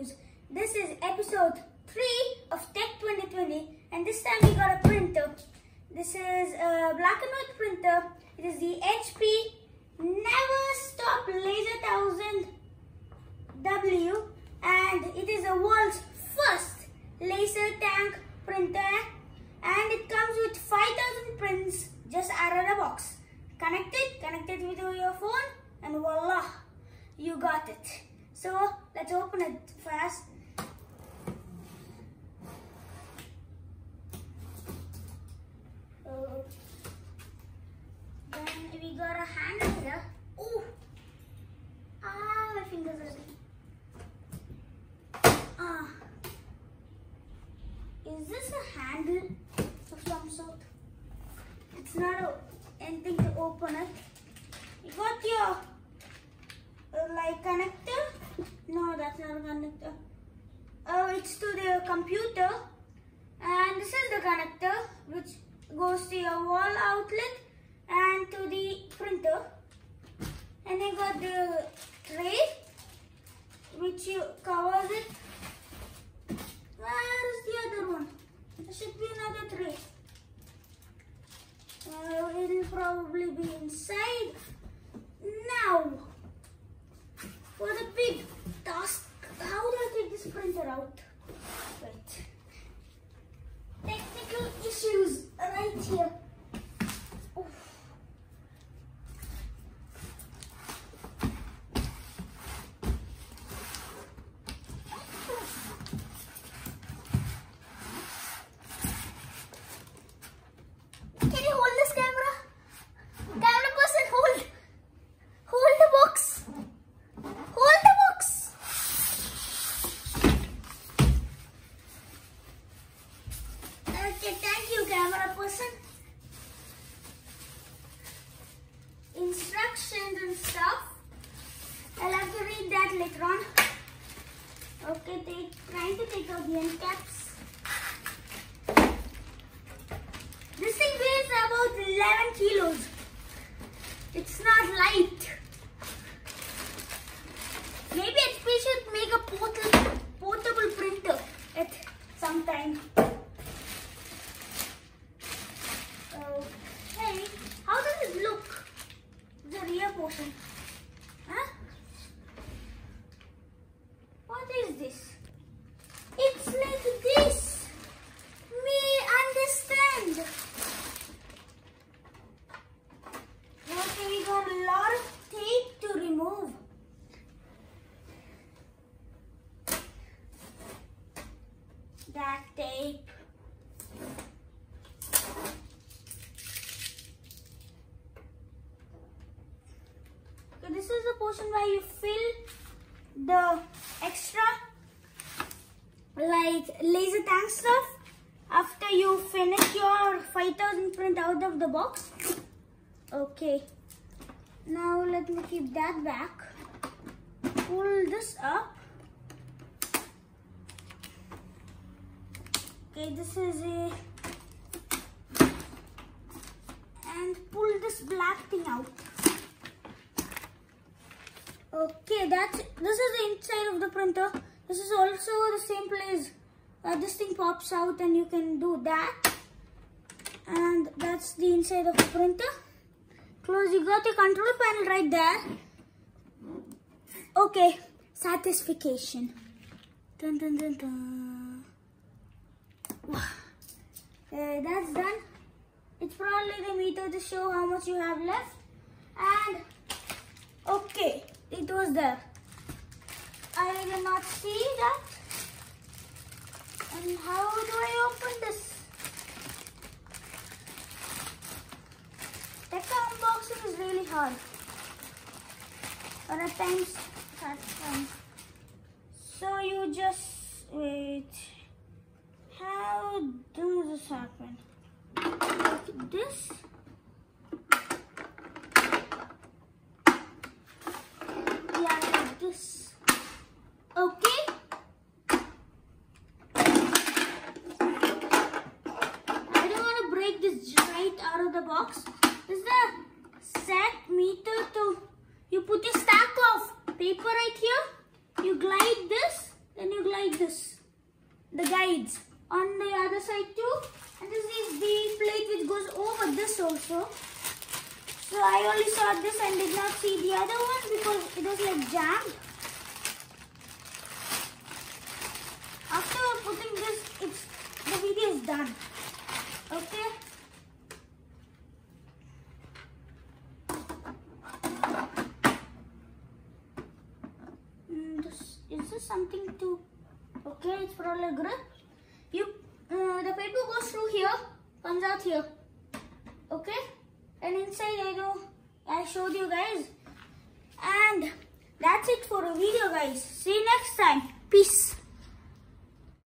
News. This is episode 3 of Tech 2020 and this time we got a printer. This is a black and white printer. It is the HP Never Stop Laser 1000 W and it is the world's first laser tank printer and it comes with 5000 prints just out of the box. Connect it, connect it with your phone and voila, you got it. So let's open it fast. Uh, then we got a handle here. Ooh! Ah, my fingers are dirty. Ah. Is this a handle of some sort? It's not anything to open it. You got your uh, like connector? No, that's not a connector. Oh, it's to the computer. And this is the connector which goes to your wall outlet and to the printer. And I got the tray which you covers it. Where is the other one? There should be another tray. It'll probably be inside. Now, for the big task, how do I take this printer out? Wait. Technical issues right here. Oof. Can you hold this camera? Camera person, hold. Hold the box. Hold the box. Okay, thank you, camera person. Instructions and stuff. I'll have to read that later on. Okay, take, trying to take out the end caps. This thing weighs about 11 kilos. It's not light. Maybe HP should make a portable, portable printer at some time. Okay, how does it look? The rear portion. Huh? What is this? It's like this. Me understand. Okay, we got a lot of tape to remove. That tape. Okay, this is the portion where you fill the extra like laser tank stuff after you finish your 5000 print out of the box. Okay. Now let me keep that back. Pull this up. Okay, this is a and pull this black thing out. Okay, that's this is the inside of the printer. This is also the same place. Uh, this thing pops out and you can do that. And that's the inside of the printer. Close, you got your control panel right there. Okay, satisfaction. Dun, dun, dun, dun. Okay, that's done. It's probably the meter to show how much you have left. And was there. I did not see that. And how do I open this? Tech unboxing is really hard. Or at times, at times. So you just either to, you put a stack of paper right here, you glide this, then you glide this, the guides on the other side too. And this is the plate which goes over this also. So I only saw this and did not see the other one because it was like jammed. Something to? Okay, it's probably grip. You, uh, the paper goes through here, comes out here. Okay, and inside I know I showed you guys, and that's it for the video, guys. See you next time. Peace.